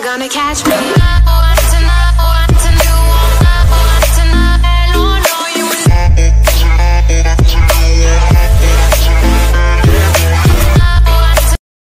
gonna catch me.